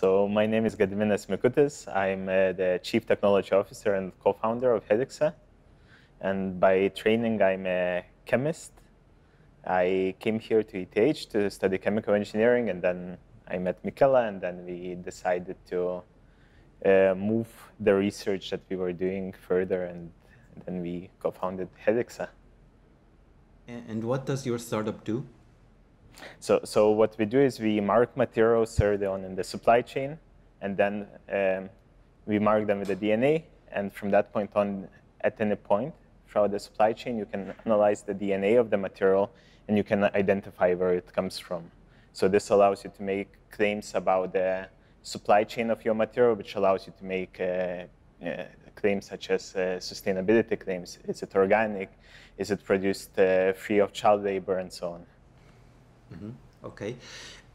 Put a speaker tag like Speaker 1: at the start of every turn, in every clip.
Speaker 1: So my name is Gediminas Mikutis. I'm uh, the Chief Technology Officer and co-founder of Haelixa. And by training, I'm a chemist. I came here to ETH to study chemical engineering, and then I met Michela, and then we decided to uh, move the research that we were doing further, and then we co-founded Haelixa.
Speaker 2: And what does your startup do?
Speaker 1: So, so what we do is we mark materials early on in the supply chain, and then um, we mark them with the DNA, and from that point on, at any point throughout the supply chain, you can analyze the DNA of the material, and you can identify where it comes from. So this allows you to make claims about the supply chain of your material, which allows you to make uh, uh, claims such as uh, sustainability claims. Is it organic? Is it produced uh, free of child labor, and so on.
Speaker 2: Mm -hmm. Okay.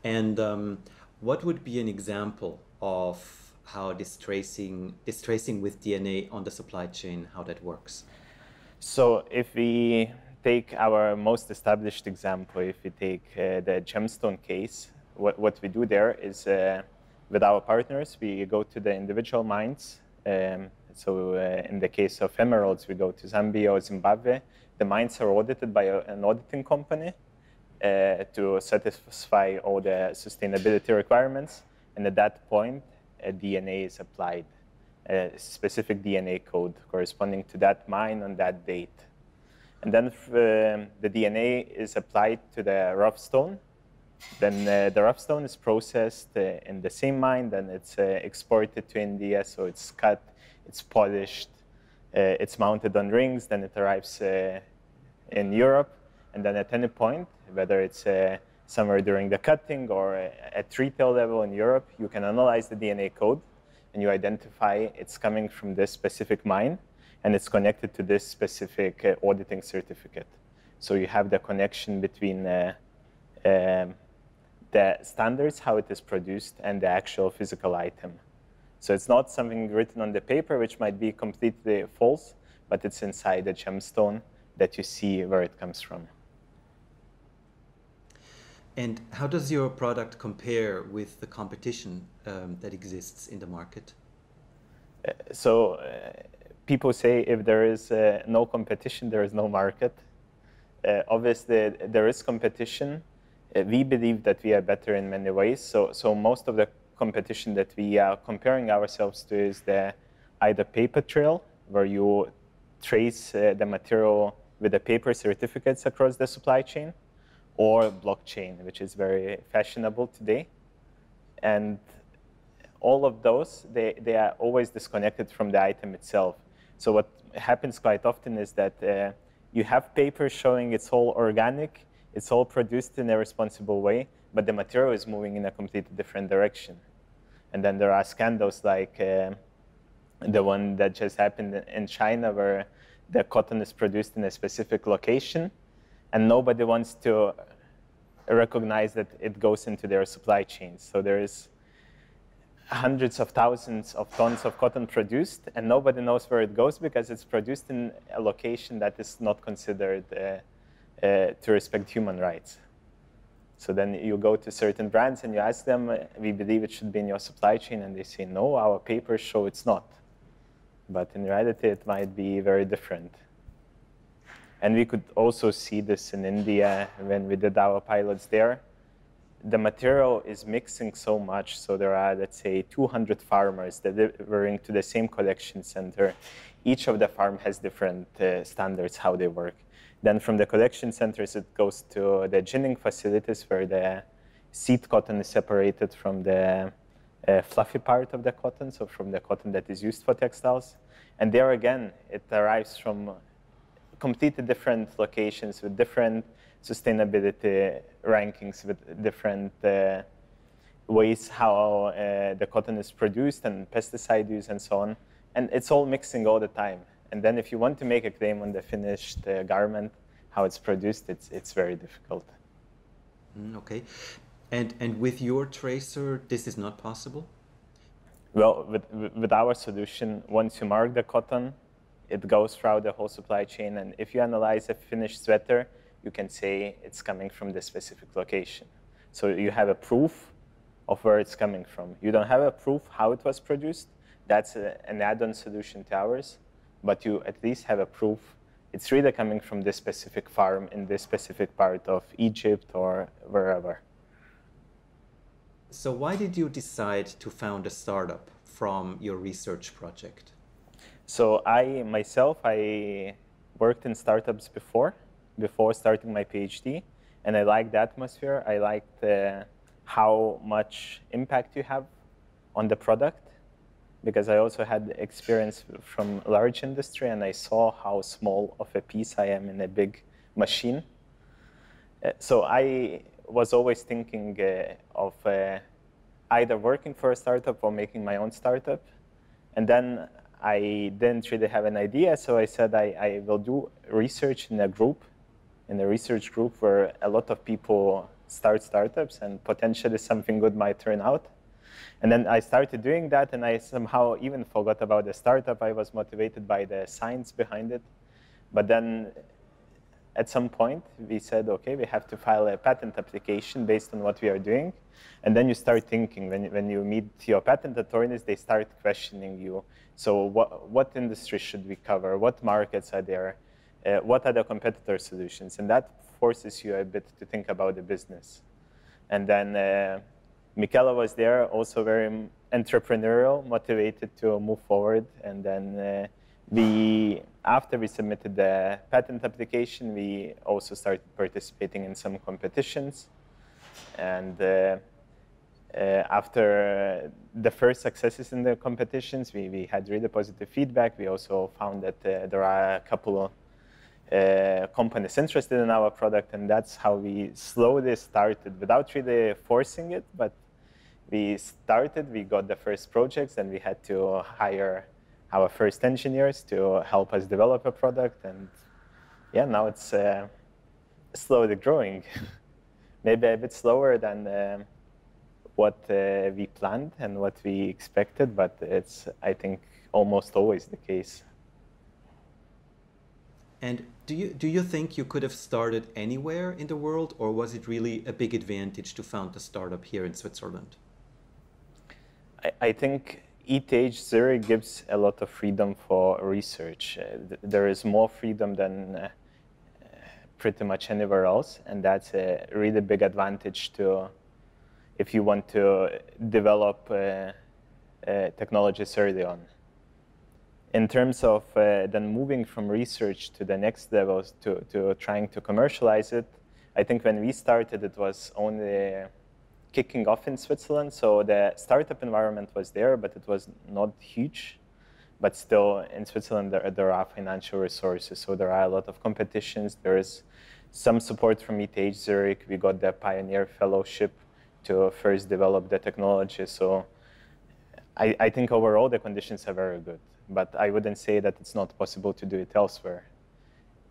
Speaker 2: And um, what would be an example of how this tracing, this tracing with DNA on the supply chain, how that works?
Speaker 1: So if we take our most established example, if we take uh, the gemstone case, what, what we do there is uh, with our partners, we go to the individual mines. Um, so uh, in the case of emeralds, we go to Zambia or Zimbabwe. The mines are audited by an auditing company to satisfy all the sustainability requirements. And at that point, a DNA is applied, a specific DNA code corresponding to that mine on that date. And then um, the DNA is applied to the rough stone. Then uh, the rough stone is processed uh, in the same mine, then it's uh, exported to India, so it's cut, it's polished, uh, it's mounted on rings, then it arrives uh, in Europe, and then at any point, whether it's uh, somewhere during the cutting or at retail level in Europe, you can analyze the DNA code and you identify it's coming from this specific mine and it's connected to this specific uh, auditing certificate. So you have the connection between uh, um, the standards, how it is produced, and the actual physical item. So it's not something written on the paper, which might be completely false, but it's inside the gemstone that you see where it comes from.
Speaker 2: And how does your product compare with the competition um, that exists in the market?
Speaker 1: Uh, so uh, people say if there is uh, no competition, there is no market. Uh, obviously, there is competition. Uh, we believe that we are better in many ways. So, so most of the competition that we are comparing ourselves to is the either paper trail, where you trace the material with the paper certificates across the supply chain, or blockchain, which is very fashionable today. And all of those, they, they are always disconnected from the item itself. So what happens quite often is that uh, you have paper showing it's all organic, it's all produced in a responsible way, but the material is moving in a completely different direction. And then there are scandals like uh, the one that just happened in China where the cotton is produced in a specific location, and nobody wants to recognize that it goes into their supply chains. So there is hundreds of thousands of tons of cotton produced, and nobody knows where it goes because it's produced in a location that is not considered uh, uh, to respect human rights. So then you go to certain brands and you ask them, we believe it should be in your supply chain, and they say, no, our papers show it's not. But in reality, it might be very different. And we could also see this in India when we did our pilots there. The material is mixing so much, so there are, let's say, 200 farmers delivering to the same collection center. Each of the farm has different uh, standards how they work. Then from the collection centers, it goes to the ginning facilities where the seed cotton is separated from the uh, fluffy part of the cotton, so from the cotton that is used for textiles. And there again, it arrives from completely different locations with different sustainability rankings, with different uh, ways how uh, the cotton is produced and pesticide use and so on. And it's all mixing all the time. And then if you want to make a claim on the finished uh, garment, how it's produced, it's, it's very difficult.
Speaker 2: Mm, okay. And, and with your tracer, this is not possible?
Speaker 1: Well, with, with our solution, once you mark the cotton, it goes throughout the whole supply chain. And if you analyze a finished sweater, you can say it's coming from this specific location. So you have a proof of where it's coming from. You don't have a proof how it was produced. That's a, an add-on solution to ours, but you at least have a proof it's really coming from this specific farm in this specific part of Egypt or wherever.
Speaker 2: So why did you decide to found a startup from your research project?
Speaker 1: So I myself, I worked in startups before, before starting my PhD, and I liked the atmosphere. I liked uh, how much impact you have on the product because I also had experience from large industry and I saw how small of a piece I am in a big machine. Uh, so I was always thinking uh, of uh, either working for a startup or making my own startup. And then I didn't really have an idea, so I said I, I will do research in a group, in a research group where a lot of people start startups and potentially something good might turn out. And then I started doing that, and I somehow even forgot about the startup. I was motivated by the science behind it. But then at some point, we said, okay, we have to file a patent application based on what we are doing. And then you start thinking, when, when you meet your patent attorneys, they start questioning you. So what, what industry should we cover? What markets are there? Uh, what are the competitor solutions? And that forces you a bit to think about the business. And then uh, Michela was there, also very entrepreneurial, motivated to move forward. And then uh, we, after we submitted the patent application, we also started participating in some competitions. And uh, after the first successes in the competitions, we, we had really positive feedback. We also found that uh, there are a couple of uh, companies interested in our product, and that's how we slowly started without really forcing it, but we started, we got the first projects, and we had to hire our first engineers to help us develop a product. And yeah, now it's uh, slowly growing. Maybe a bit slower than uh, what uh, we planned and what we expected, but it's, I think, almost always the case.
Speaker 2: And do you, do you think you could have started anywhere in the world, or was it really a big advantage to found a startup here in Switzerland?
Speaker 1: I, I think ETH Zurich gives a lot of freedom for research. Uh, th there is more freedom than uh, pretty much anywhere else, and that's a really big advantage to if you want to develop technologies early on. In terms of uh, then moving from research to the next levels to, to trying to commercialize it, I think when we started, it was only kicking off in Switzerland. So the startup environment was there, but it was not huge. But still, in Switzerland, there, there are financial resources. So there are a lot of competitions. There is some support from ETH Zurich. We got the Pioneer Fellowship to first develop the technology. So I, I think overall the conditions are very good. But I wouldn't say that it's not possible to do it elsewhere.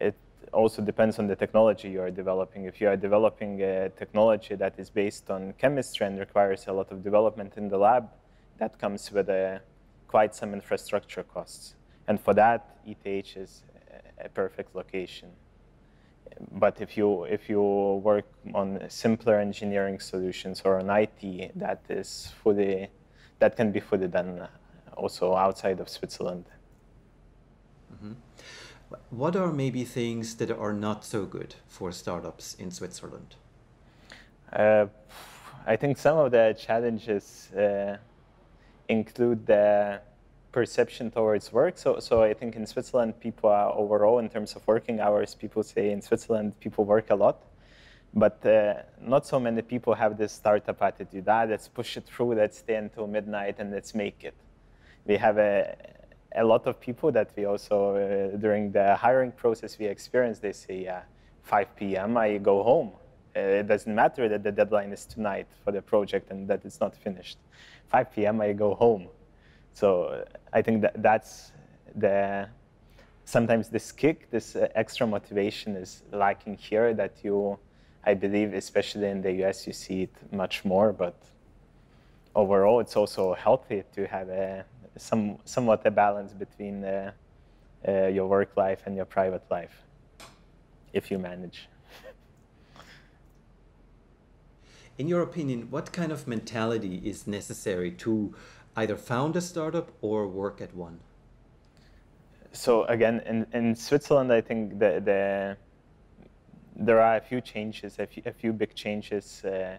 Speaker 1: It also depends on the technology you are developing. If you are developing a technology that is based on chemistry and requires a lot of development in the lab, that comes with a, quite some infrastructure costs. And for that, ETH is a perfect location. But if you, if you work on simpler engineering solutions or on IT, that is fully, that can be fully done also outside of Switzerland.
Speaker 2: Mm -hmm. What are maybe things that are not so good for startups in Switzerland?
Speaker 1: Uh, I think some of the challenges uh, include the perception towards work. So, so I think in Switzerland, people are overall, in terms of working hours, people say in Switzerland, people work a lot. But uh, not so many people have this startup attitude. Ah, let's push it through, let's stay until midnight, and let's make it. We have a, a lot of people that we also, uh, during the hiring process we experience, they say, uh, 5 p.m., I go home. Uh, it doesn't matter that the deadline is tonight for the project and that it's not finished. 5 p.m., I go home. So I think that that's the, sometimes this kick, this uh, extra motivation is lacking here that you, I believe, especially in the US, you see it much more, but overall, it's also healthy to have a some, somewhat a balance between uh, uh, your work life and your private life, if you manage.
Speaker 2: In your opinion, what kind of mentality is necessary to either found a startup or work at one?
Speaker 1: So again, in, in Switzerland, I think the, the there are a few changes, a few, a few big changes. Uh,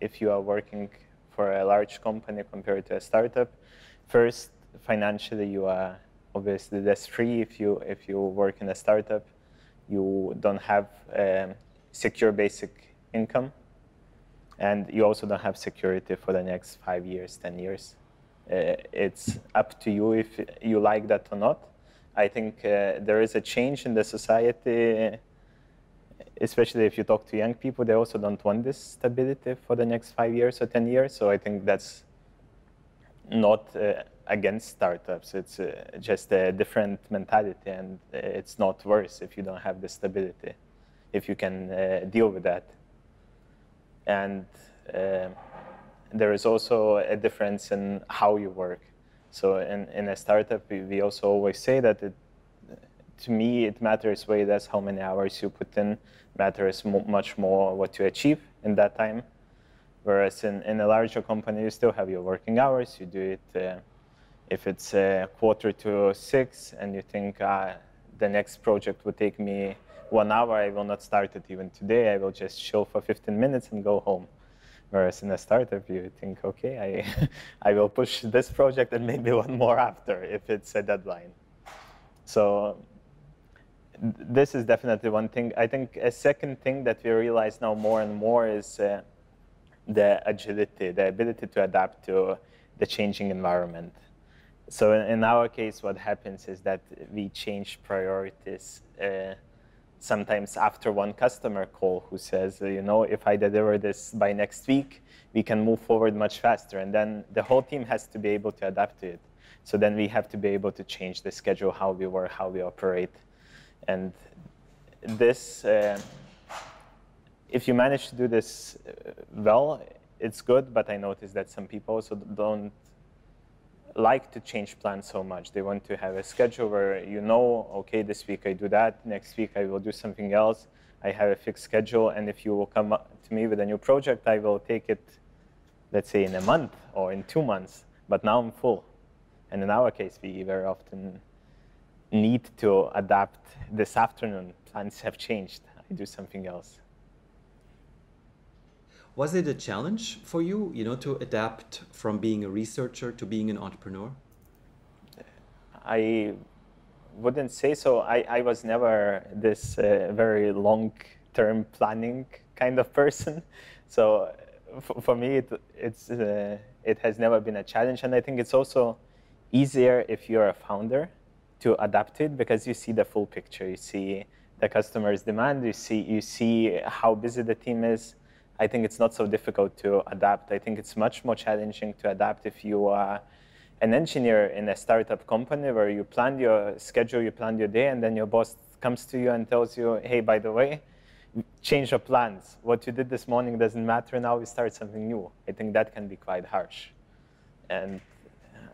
Speaker 1: if you are working for a large company compared to a startup, first financially you are obviously less free if you if you work in a startup. You don't have um, secure basic income, and you also don't have security for the next five years, ten years. Uh, it's up to you if you like that or not. I think uh, there is a change in the society, especially if you talk to young people, they also don't want this stability for the next five years or 10 years. So I think that's not uh, against startups. It's uh, just a different mentality, and it's not worse if you don't have the stability, if you can uh, deal with that. And uh, there is also a difference in how you work. So in, in a startup, we, also always say that it, to me, it matters way less how many hours you put in, matters much more what you achieve in that time. Whereas in, in a larger company, you still have your working hours. You do it uh, if it's a quarter to six and you think uh, the next project would take me one hour, I will not start it even today. I will just show for 15 minutes and go home. Whereas in a startup, you think, okay, I, I will push this project and maybe one more after if it's a deadline. So this is definitely one thing. I think a second thing that we realize now more and more is uh, the agility, the ability to adapt to the changing environment. So in, in our case, what happens is that we change priorities uh, sometimes after one customer call who says, you know, if I deliver this by next week, we can move forward much faster. And then the whole team has to be able to adapt to it. So then we have to be able to change the schedule, how we work, how we operate. And this, uh, if you manage to do this uh, well, it's good, but I noticed that some people also don't like to change plans so much. They want to have a schedule where you know, okay, this week I do that, next week I will do something else. I have a fixed schedule, and if you will come to me with a new project, I will take it, let's say, in a month or in two months. But now I'm full. And in our case, we very often need to adapt this afternoon. Plans have changed. I do something else.
Speaker 2: Was it a challenge for you, you know, to adapt from being a researcher to being an entrepreneur?
Speaker 1: I wouldn't say so. I, I was never this uh, very long-term planning kind of person. So for me, it, it's, uh, it has never been a challenge. And I think it's also easier if you're a founder to adapt it because you see the full picture. You see the customer's demand. You see, you see how busy the team is I think it's not so difficult to adapt. I think it's much more challenging to adapt if you are an engineer in a startup company where you plan your schedule, you plan your day, and then your boss comes to you and tells you, hey, by the way, change your plans. What you did this morning doesn't matter. Now we start something new. I think that can be quite harsh. And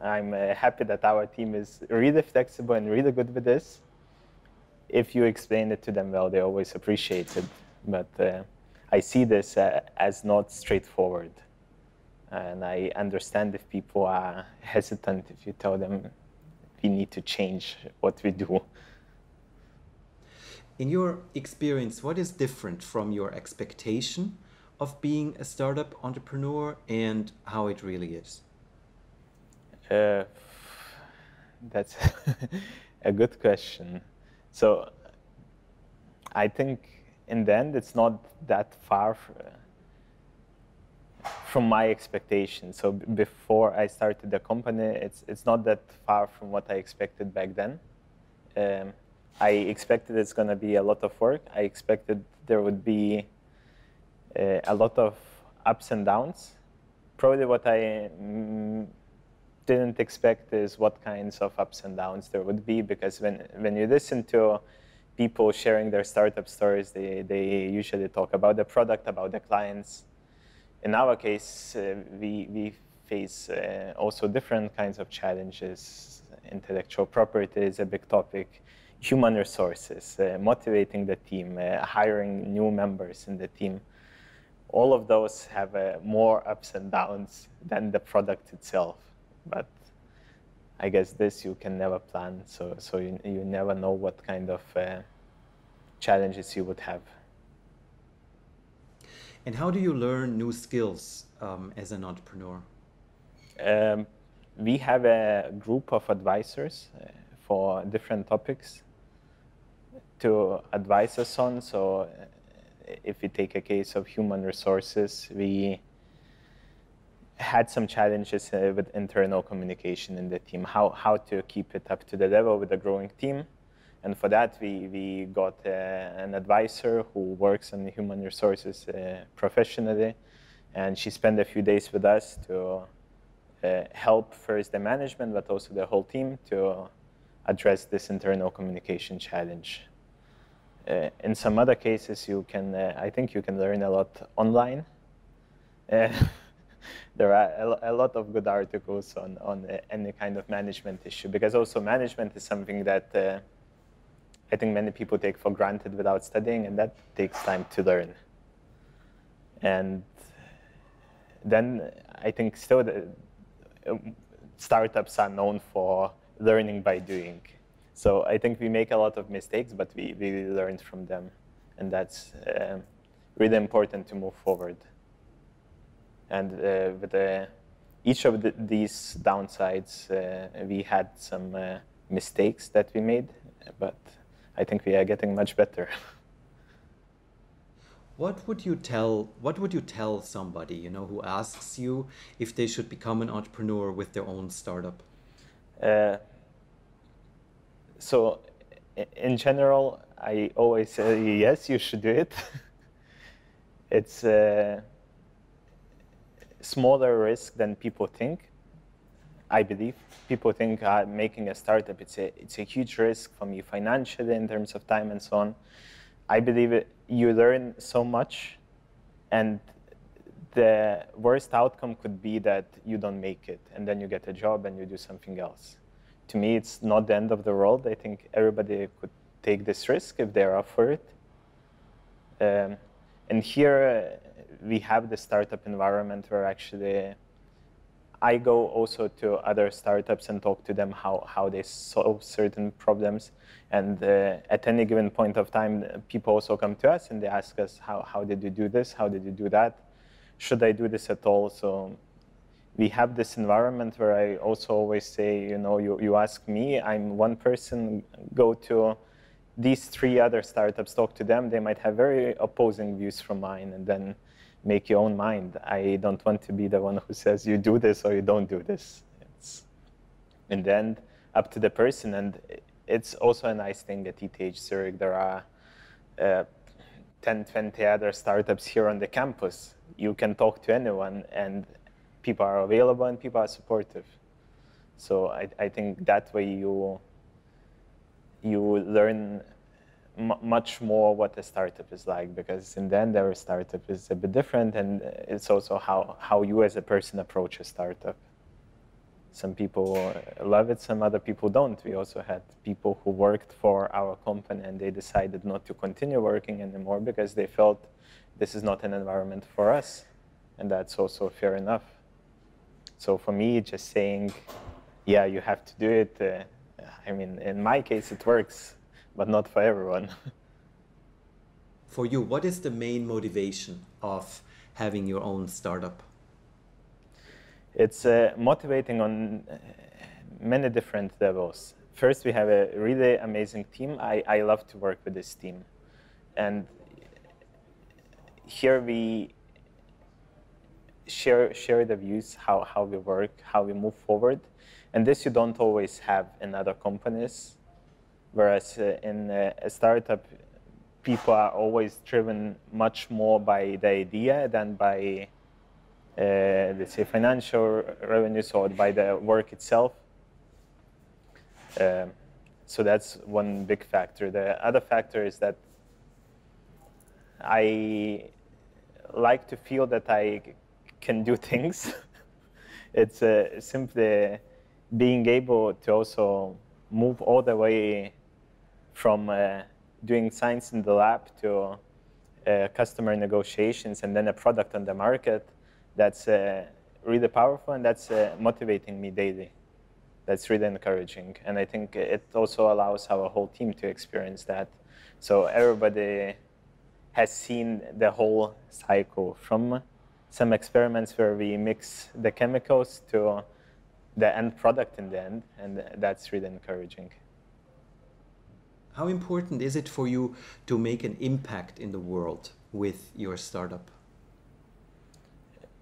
Speaker 1: I'm uh, happy that our team is really flexible and really good with this. If you explain it to them well, they always appreciate it. But uh, I see this uh, as not straightforward. And I understand if people are hesitant if you tell them we need to change what we do.
Speaker 2: In your experience, what is different from your expectation of being a startup entrepreneur and how it really is?
Speaker 1: Uh, that's a good question. So I think in the end, it's not that far from my expectations. So before I started the company, it's it's not that far from what I expected back then. Um, I expected it's going to be a lot of work. I expected there would be uh, a lot of ups and downs. Probably what I mm, didn't expect is what kinds of ups and downs there would be because when when you listen to people sharing their startup stories, they, they usually talk about the product, about the clients. In our case, uh, we, we face uh, also different kinds of challenges. Intellectual property is a big topic, human resources, uh, motivating the team, uh, hiring new members in the team. all of those have uh, more ups and downs than the product itself. But I guess this you can never plan, so so you you never know what kind of uh, challenges you would have.
Speaker 2: And how do you learn new skills um, as an entrepreneur?
Speaker 1: Um, we have a group of advisors uh, for different topics to advise us on. So, uh, if we take a case of human resources, we had some challenges uh, with internal communication in the team, how, how to keep it up to the level with a growing team. And for that, we, we got uh, an advisor who works on human resources uh, professionally. And she spent a few days with us to uh, help first the management, but also the whole team to address this internal communication challenge. Uh, in some other cases, you can, uh, I think you can learn a lot online. Uh, there are a, lot of good articles on, on any kind of management issue because also management is something that I think many people take for granted without studying, and that takes time to learn. And then I think still the um, startups are known for learning by doing. So I think we make a lot of mistakes, but we, we learn from them. And that's uh, really important to move forward. And uh, with uh, each of the, these downsides, uh, we had some uh, mistakes that we made, but I think we are getting much better.
Speaker 2: What would you tell what would you tell somebody, you know, who asks you if they should become an entrepreneur with their own startup? Uh,
Speaker 1: so in general, I always say yes, you should do it. it's a smaller risk than people think. I believe people think uh, making a startup it's a it's a huge risk for me financially in terms of time and so on. I believe it, you learn so much, and the worst outcome could be that you don't make it, and then you get a job and you do something else. To me, it's not the end of the world. I think everybody could take this risk if they're up for it. Um, and here uh, we have the startup environment where actually I go also to other startups and talk to them how, how they solve certain problems. And uh, at any given point of time, people also come to us and they ask us, how, how did you do this? How did you do that? Should I do this at all? So we have this environment where I also always say, you know, you, you ask me, I'm one person, go to these three other startups, talk to them. They might have very opposing views from mine. And then make your own mind. I don't want to be the one who says you do this or you don't do this. It's in the end up to the person. And it's also a nice thing at ETH Zurich. There are uh, 10, 20 other startups here on the campus. You can talk to anyone, and people are available and people are supportive. So I, I think that way you you learn much more what a startup is like because in the end every startup is a bit different and it's also how, how you as a person approach a startup. Some people love it some other people don't. We also had people who worked for our company and they decided not to continue working anymore because they felt this is not an environment for us and that's also fair enough. So for me just saying yeah you have to do it uh, i mean in my case it works but not for everyone.
Speaker 2: for you, what is the main motivation of having your own startup?
Speaker 1: It's uh, motivating on uh, many different levels. First, we have a really amazing team. I, I love to work with this team. And here we share, share the views, how, how we work, how we move forward. And this you don't always have in other companies. Whereas uh, in a startup, people are always driven much more by the idea than by, uh, let's say, financial revenues or by the work itself. Um, so that's one big factor. The other factor is that I like to feel that I can do things. it's uh, simply being able to also move all the way from uh, doing science in the lab to uh, customer negotiations, and then a product on the market, that's uh, really powerful and that's motivating me daily. That's really encouraging. And I think it also allows our whole team to experience that. So everybody has seen the whole cycle from some experiments where we mix the chemicals to the end product in the end, and that's really encouraging.
Speaker 2: How important is it for you to make an impact in the world with your startup?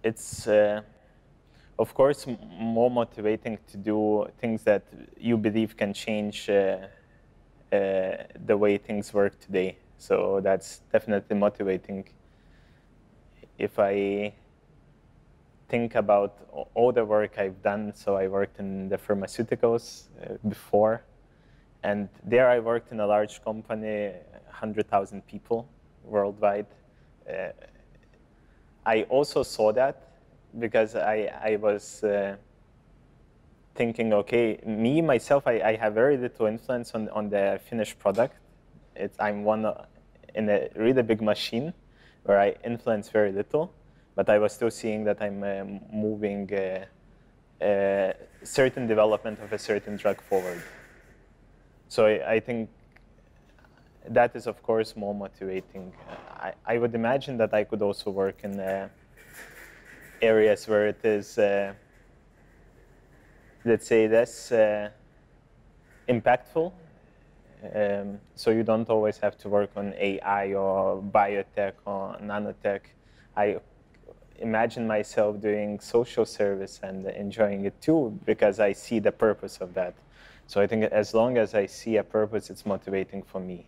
Speaker 1: It's, uh, of course, more motivating to do things that you believe can change uh, uh, the way things work today. So that's definitely motivating. If I think about all the work I've done, so I worked in the pharmaceuticals uh, before, and there I worked in a large company, 100,000 people worldwide. Uh, I also saw that because I, I was uh, thinking, okay, me, myself, I, I have very little influence on, on the finished product. It's, I'm one uh, in a really big machine where I influence very little, but I was still seeing that I'm uh, moving uh, uh certain development of a certain drug forward. So I, I, think that is, of course, more motivating. I, I, would imagine that I could also work in uh, areas where it is, uh, let's say, less uh, impactful. Um, so you don't always have to work on AI or biotech or nanotech. I imagine myself doing social service and enjoying it too because I see the purpose of that. So I think as long as I see a purpose, it's motivating for me.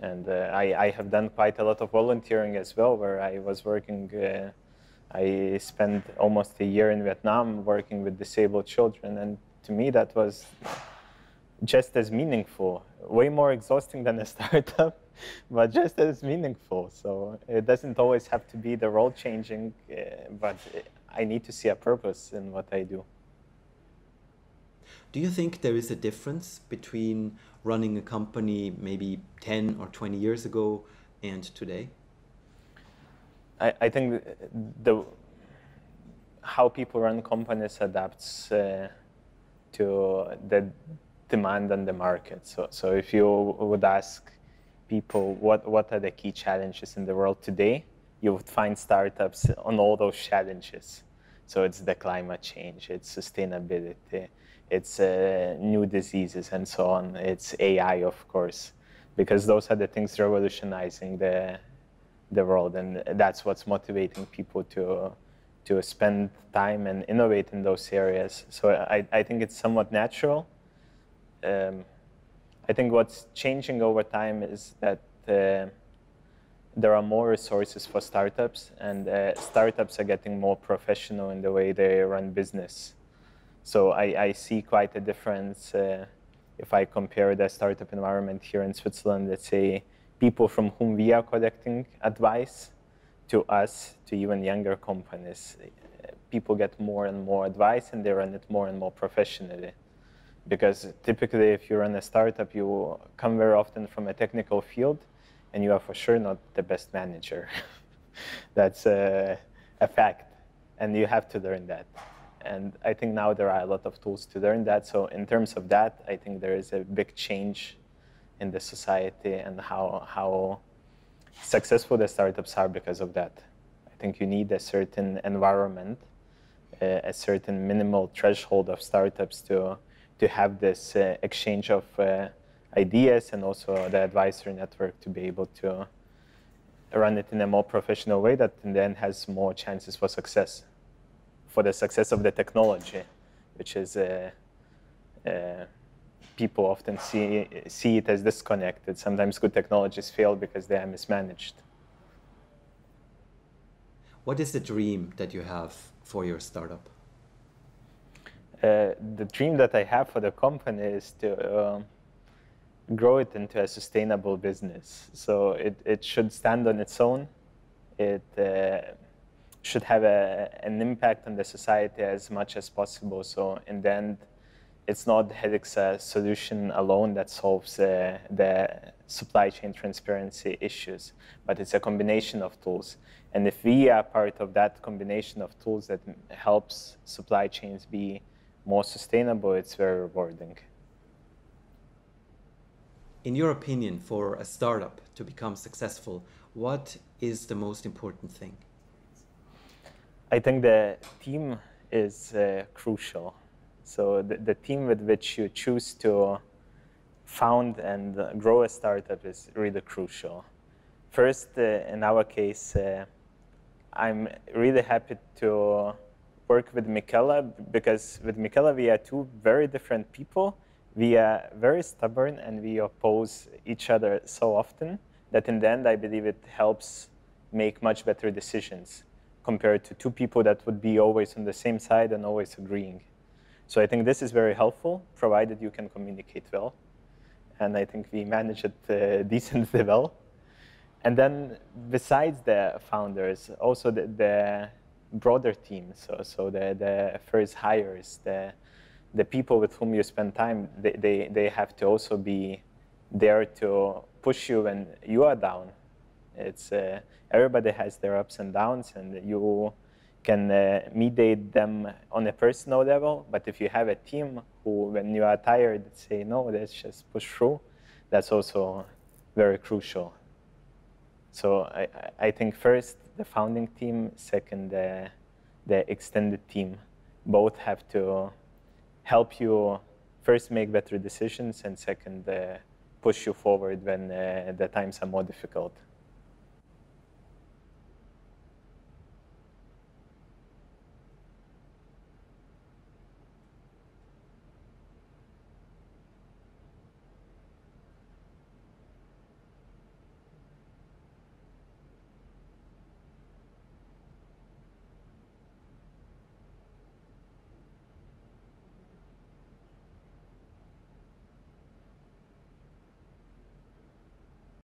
Speaker 1: And uh, I, I, have done quite a lot of volunteering as well, where I was working. Uh, I spent almost a year in Vietnam working with disabled children, and to me that was just as meaningful, way more exhausting than a startup, but just as meaningful. So it doesn't always have to be the role changing, uh, but I need to see a purpose in what I do.
Speaker 2: Do you think there is a difference between running a company maybe 10 or 20 years ago and today?
Speaker 1: I, I think the how people run companies adapts uh, to the demand on the market. So, so if you would ask people what, what are the key challenges in the world today, you would find startups on all those challenges. So it's the climate change, it's sustainability, it's uh, new diseases and so on. It's AI, of course, because those are the things revolutionizing the the world, and that's what's motivating people to to spend time and innovate in those areas. So I, I think it's somewhat natural. Um, I think what's changing over time is that uh, there are more resources for startups, and uh, startups are getting more professional in the way they run business. So I, I see quite a difference uh, if I compare the startup environment here in Switzerland, let's say people from whom we are collecting advice to us, to even younger companies. People get more and more advice and they run it more and more professionally. Because typically, if you run a startup, you come very often from a technical field and you are for sure not the best manager. That's a, a fact, and you have to learn that. And I think now there are a lot of tools to learn that. So in terms of that, I think there is a big change in the society and how, how successful the startups are because of that. I think you need a certain environment, uh, a certain minimal threshold of startups to, to have this uh, exchange of uh, ideas and also the advisory network to be able to run it in a more professional way that then has more chances for success for the success of the technology, which is uh, uh, people often see, see it as disconnected. Sometimes good technologies fail because they are mismanaged.
Speaker 2: What is the dream that you have for your startup?
Speaker 1: Uh, the dream that I have for the company is to uh, grow it into a sustainable business. So it, it should stand on its own. It uh, should have a, an impact on the society as much as possible. So in the end, it's not Helix uh, solution alone that solves uh, the supply chain transparency issues, but it's a combination of tools. And if we are part of that combination of tools that helps supply chains be more sustainable, it's very rewarding.
Speaker 2: In your opinion, for a startup to become successful, what is the most important thing?
Speaker 1: I think the team is uh, crucial. So the, the, team with which you choose to found and grow a startup is really crucial. First, uh, in our case, uh, I'm really happy to work with Michela because with Michela we are two very different people. We are very stubborn and we oppose each other so often that in the end I believe it helps make much better decisions compared to two people that would be always on the same side and always agreeing. So I think this is very helpful, provided you can communicate well. And I think we manage it uh, decently well. And then besides the founders, also the, the broader team, so, so the, the first hires, the, the people with whom you spend time, they, they, they have to also be there to push you when you are down. It's uh, everybody has their ups and downs, and you can uh, mediate them on a personal level. But if you have a team who, when you are tired, say no, let's just push through, that's also very crucial. So I, I think first the founding team, second the, the extended team, both have to help you first make better decisions and second uh, push you forward when uh, the times are more difficult.